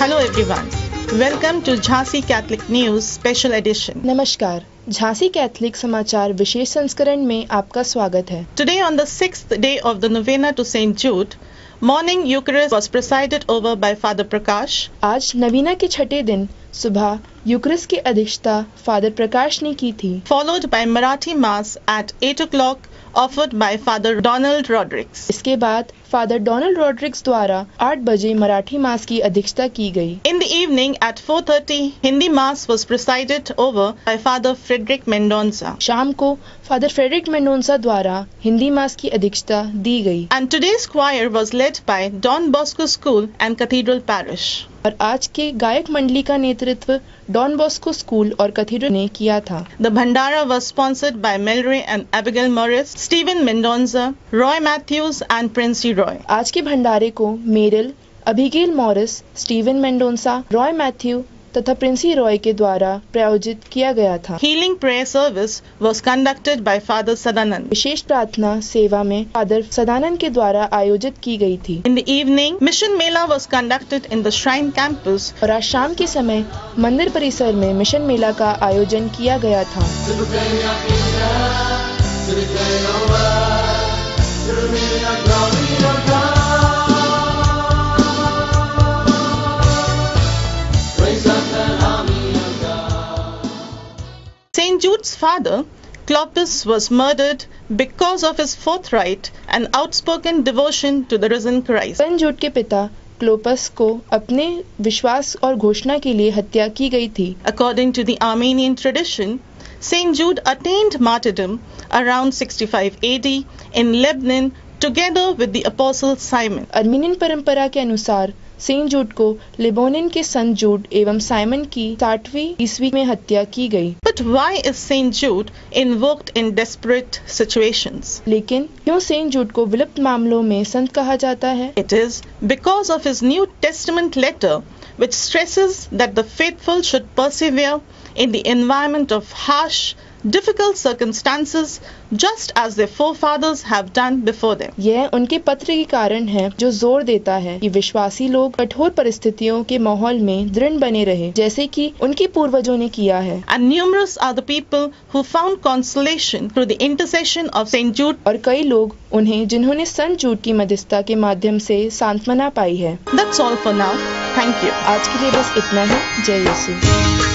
Hello everyone welcome to Jhansi Catholic news special edition नमस्कार। Jhansi Catholic समाचार विशेष संस्करण में आपका स्वागत है। Today on the six day of the novena to saint Jude morning Eucharist was presided over by father Prakash आज नवीना के छठे दिन सुबह यूक्रेस की अध्यक्षता फादर प्रकाश ने की थी। Followed by Marathi mass at eight o'clock offered by father Donald Rodrigues इसके बाद फादर डोनाल्ड रॉड्रिक्स द्वारा आठ बजे मराठी मास की अध्यक्षता की गई। Evening at 4.30, Hindi Mass was presided over by Father Frederick Mendonça. शाम को फादर फ्रेडरिक मेंडोंसा द्वारा हिंदी मास की अध्यक्षता दी गई And today's choir was led by Don Bosco School and Cathedral Parish. और आज के गायक मंडली का नेतृत्व डॉन बॉस्को स्कूल और कैथीड्रल ने किया था The Bhandara was sponsored by Melray and Abigail Morris, Stephen Mendonça, Roy Matthews, and Princey Roy. आज के भंडारे को Meryl Abigail Morris Steven Mendonsa Roy Matthew तथा प्रिंसी रॉय के द्वारा प्रायोजित किया गया था। Healing prayer service was conducted by Father Sadanand. विशेष प्रार्थना सेवा में फादर सदानंद के द्वारा आयोजित की गई थी। In the evening mission mela was conducted in the shrine campus और आज शाम के समय मंदिर परिसर में मिशन मेला का आयोजन किया गया था। St. Jude's father, Clopas, was murdered because of his forthright and outspoken devotion to the risen Christ. Sun jute के पिता क्लोपस को अपने विश्वास और घोषणा के लिए हत्या की गई थी According to the Armenian tradition, St. Jude attained martyrdom around 65 AD in Lebanon together with the apostle Simon. Armenian परंपरा के अनुसार सेंट जूट को लेबोनिन के संत जूट एवं साइमन की साठवी ईस्वी में हत्या की गई। But why is saint Jude invoked in desperate situations लेकिन क्यों सेंट जूट को विलुप्त मामलों में संत कहा जाता है it is because of his New Testament letter which stress that the faithful should persevere in the environment of harsh difficult circumstances, just as their forefathers have done before them. यह उनके पत्र के कारण है जो ज़ोर देता है कि विश्वासी लोग कठोर परिस्थितियों के माहौल में दृढ़ बने रहे जैसे कि उनके पूर्वजों ने किया है And numerous are the people who found consolation through the intercession of St. Jude. और कई लोग उन्हें जिन्होंने संत जूड की मध्यस्थता के माध्यम से सांत्वना पाई है That's all for now. Thank you. आज के लिए बस इतना ही जय यीशु